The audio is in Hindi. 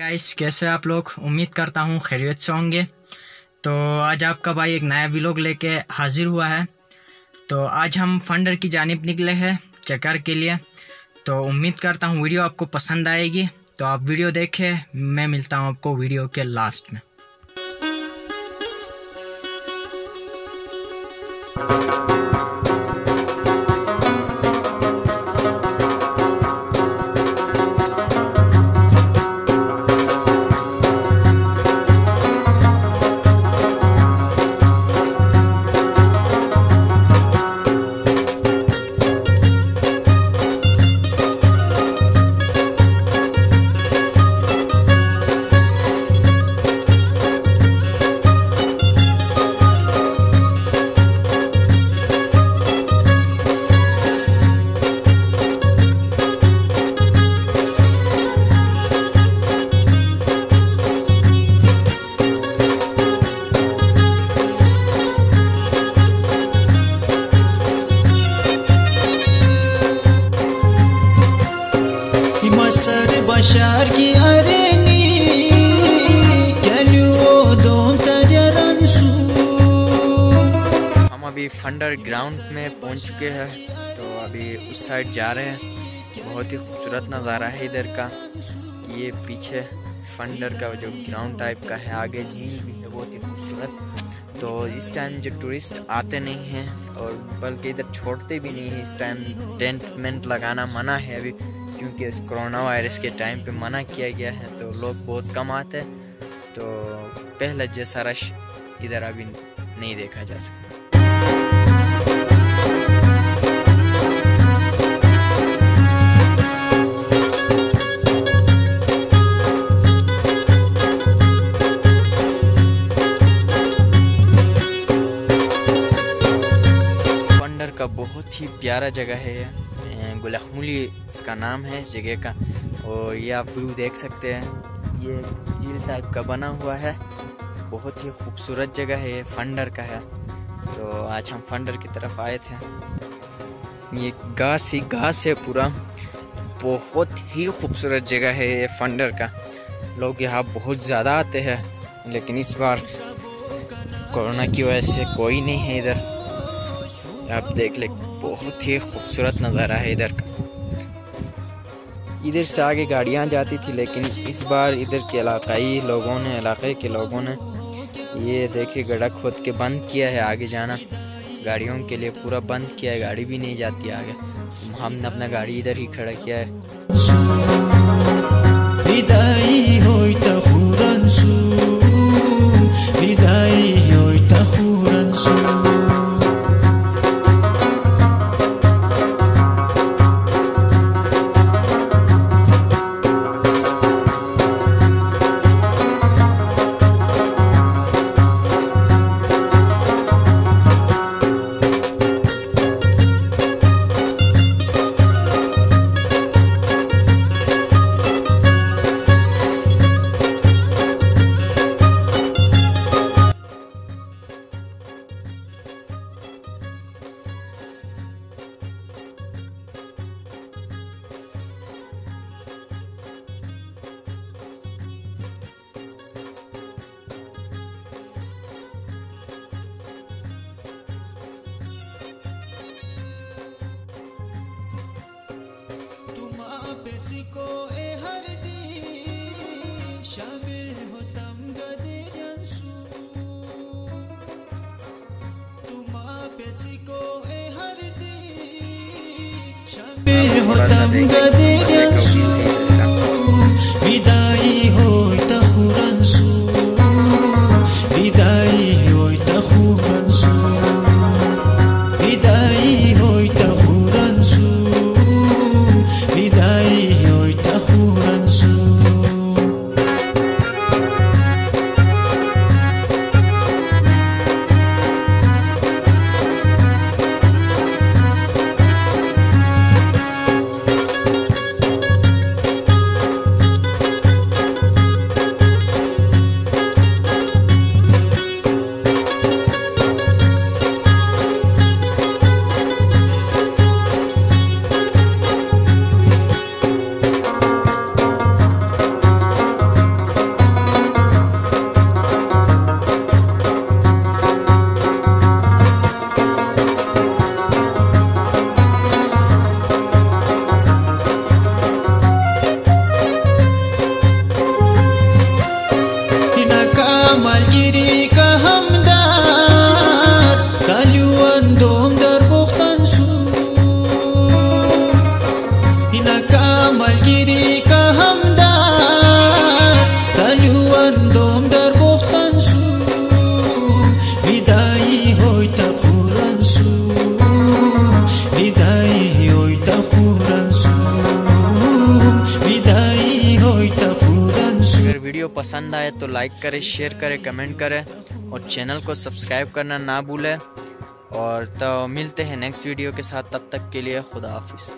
गाइस कैसे आप लोग? उम्मीद करता हूँ खैरियत से होंगे। तो आज आपका भाई एक नया व्लॉग लेके हाजिर हुआ है। तो आज हम फंडर की जानब निकले हैं चक्कर के लिए। तो उम्मीद करता हूँ वीडियो आपको पसंद आएगी। तो आप वीडियो देखें, मैं मिलता हूँ आपको वीडियो के लास्ट में। हम अभी फंडर ग्राउंड में पहुँच चुके हैं। तो अभी उस साइड जा रहे हैं। बहुत ही खूबसूरत नज़ारा है इधर का। ये पीछे फंडर का जो ग्राउंड टाइप का है, आगे झील भी है, बहुत ही खूबसूरत। तो इस टाइम जो टूरिस्ट आते नहीं हैं और बल्कि इधर छोड़ते भी नहीं हैं, इस टाइम टेंट मेंट लगाना मना है अभी, क्योंकि इस कोरोना वायरस के टाइम पे मना किया गया है तो लोग बहुत कम आते हैं। तो पहले जैसा रश इधर अभी नहीं देखा जा सकता। का बहुत ही प्यारा जगह है गुलखमुली इसका नाम है, इस जगह का। और ये आप व्यू देख सकते हैं। ये झील टाइप का बना हुआ है। बहुत ही खूबसूरत जगह है ये फंडर का है। तो आज हम फंडर की तरफ़ आए थे। ये घास ही घास है पूरा। बहुत ही खूबसूरत जगह है ये फंडर का। लोग यहाँ बहुत ज़्यादा आते हैं, लेकिन इस बार कोरोना की वजह से कोई नहीं है इधर। आप देख ले, बहुत ही खूबसूरत नज़ारा है इधर का। इधर से आगे गाड़ियाँ जाती थी, लेकिन इस बार इधर के इलाकाई लोगों ने, इलाके के लोगों ने ये देखिए गड्ढा खोद के बंद किया है आगे जाना। गाड़ियों के लिए पूरा बंद किया है, गाड़ी भी नहीं जाती आगे। हमने अपना गाड़ी इधर ही खड़ा किया है। तुम को ए हर दी शामिल गदिरंसु तुम आपेची को ए हर दी शामिल हो तम विदाई Kamalgiri Kamalgiri पसंद आए तो लाइक करें शेयर करें कमेंट करें और चैनल को सब्सक्राइब करना ना भूलें। और तो मिलते हैं नेक्स्ट वीडियो के साथ, तब तक के लिए खुदा हाफिज़।